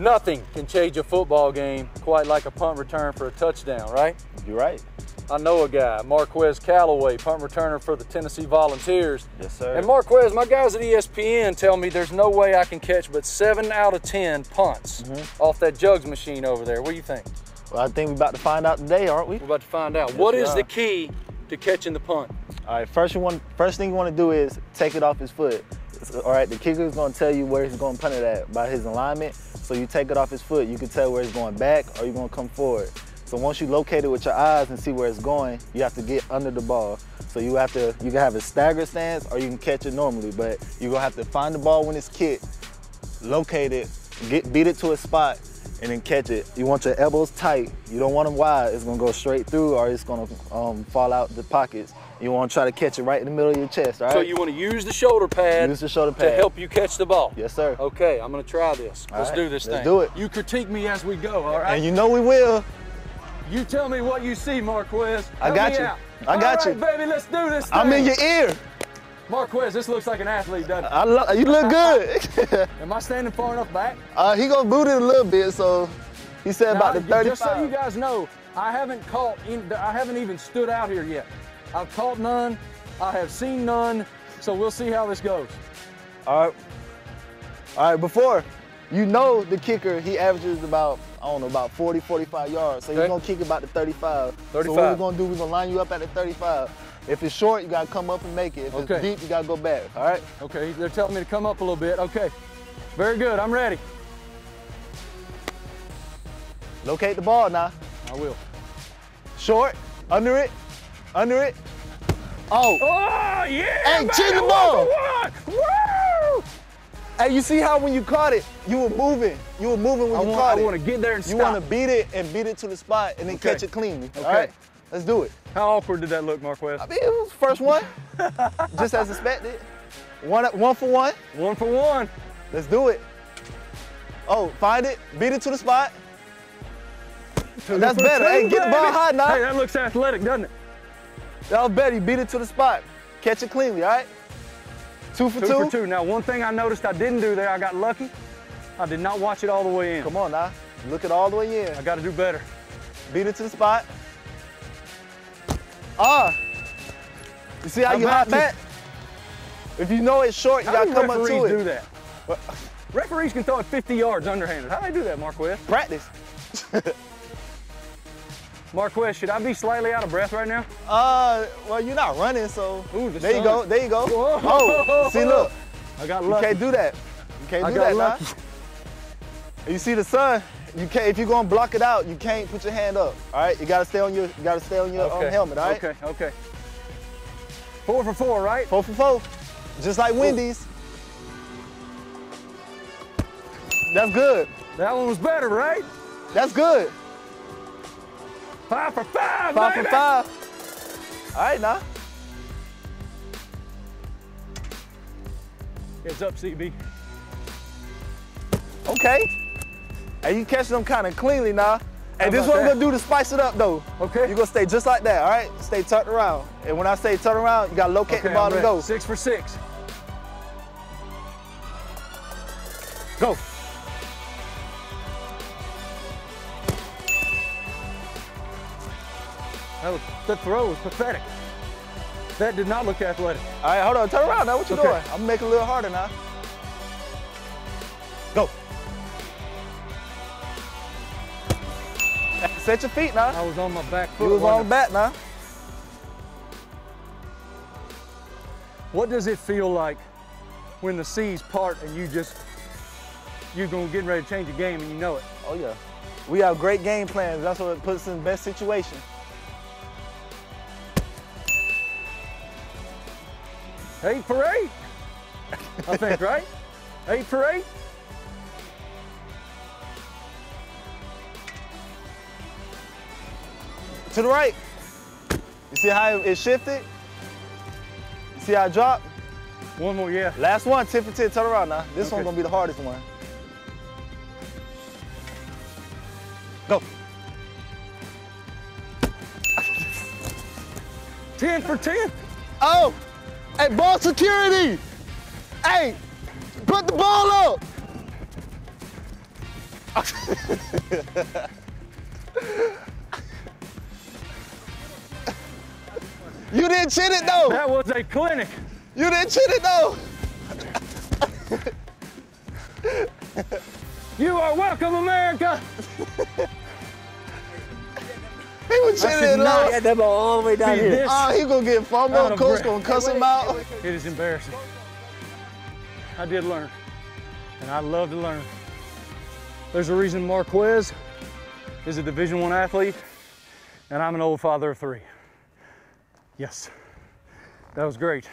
Nothing can change a football game quite like a punt return for a touchdown, right? You're right. I know a guy, Marquez Callaway, punt returner for the Tennessee Volunteers. Yes, sir. And Marquez, my guys at ESPN tell me there's no way I can catch but seven out of 10 punts Mm-hmm. off that jugs machine over there. What do you think? Well, I think we're about to find out today, aren't we? We're about to find out. What we is the key to catching the punt? All right, first you want, first thing you want to do is take it off his foot. All right, the kicker is going to tell you where he's going to punt it at by his alignment. So you take it off his foot, you can tell where it's going back or you're going to come forward. So once you locate it with your eyes and see where it's going, you have to get under the ball. So you have to, you can have a stagger stance or you can catch it normally, but you're gonna have to find the ball when it's kicked, locate it, get beat it to a spot, and then catch it. You want your elbows tight. You don't want them wide. It's gonna go straight through or it's gonna um, fall out the pockets. You wanna try to catch it right in the middle of your chest, all right? So you want to use the shoulder pad, Use the shoulder pad. to help you catch the ball. Yes, sir. Okay, I'm going to try this. All Let's right, do this let's thing. do it. You critique me as we go, all right? And you know we will. You tell me what you see, Marquez. I got you. out. I got All right, you. baby, let's do this thing. I'm in your ear. Marquez, this looks like an athlete, doesn't it? I lo- you look good. Am I standing far enough back? uh, he gonna boot it a little bit, so he said about the Now, 35. Just so you guys know, I haven't caught, in, I haven't even stood out here yet. I've caught none. I have seen none. So we'll see how this goes. All right. All right, before, you know the kicker, he averages about, I don't know, about 40, 45 yards. So Okay. he's gonna kick about the 35. 35. So what we're gonna do, we're gonna line you up at the 35. If it's short, you gotta come up and make it. If Okay. it's deep, you gotta go back, all right? Okay, they're telling me to come up a little bit. Okay, very good. I'm ready. Locate the ball now. I will. Short, under it, under it. Oh, Oh yeah! Hey, chin the ball. Woo! hey, you see how when you caught it, you were moving. You were moving when I you want, caught I it. want to get there and you stop. want to beat it and beat it to the spot and then Okay. catch it cleanly. Okay. right, let's do it. How awkward did that look, Marquez? I mean, it was first one, just as expected. One, one for one. One for one. Let's do it. Oh, find it, beat it to the spot. That's better. two, Hey, get the ball high now. Hey, that looks athletic, doesn't it? That was better. You beat it to the spot. Catch it cleanly, all right? Two for Two, two. for two. Now, one thing I noticed I didn't do there, I got lucky. I did not watch it all the way in. Come on now. Look it all the way in. I got to do better. Beat it to the spot. Ah. You see how I'm you hop to- back? If you know it's short, you How gotta come up to it. do that? Referees can throw it 50 yards underhanded. How do they do that, Marquez? Practice. Marquez, should I be slightly out of breath right now? Uh, well, you're not running, so Ooh, the there you go. There you go. Whoa. Oh, see, look. I got You lucky. can't do that. You can't I do got that, lucky. now. You see the sun. You can't. If you're gonna block it out, you can't put your hand up. All right. You gotta stay on your. You gotta stay on your um, helmet. All right. Okay, okay. Four for four, right? Four for four. Just like Wendy's. That's good. That one was better, right? That's good. Five for five, Five baby. for five. All right now. Heads up, CB. Okay. And you catch them kind of cleanly now. And this about what I'm gonna do to spice it up though. Okay. You're gonna stay just like that, all right? Stay tucked around. And when I say turn around, you gotta locate Okay, the ball and go. Six for six. Go. That, was, that throw was pathetic. That did not look athletic. All right, hold on, turn around now. What you Okay. doing? I'm gonna it a little harder now. Go. Set your feet now. I was on my back foot. You was on I? back now. What does it feel like when the seas part and you just, you're gonna get ready to change the game and you know it? Oh yeah. We have great game plans. That's what puts us in the best situation. Eight for eight, I think, right? Eight for eight? To the right. You see how it shifted? You See how it dropped? One more, yeah. Last one, 10 for 10, turn around now. This Okay. one's gonna be the hardest one. Go. 10 for 10. Oh, hey, ball security. Hey, put the ball up. You didn't chin it though. That was a clinic. You didn't chin it though. You are welcome, America. He was I chinning should it not low. Got that ball all the way down See here. Oh, he gonna get Out fumbled. Coach breath. gonna cuss him out. It is embarrassing. I did learn, and I love to learn. There's a reason Marquez is a Division One athlete, and I'm an old father of three. Yes, that was great.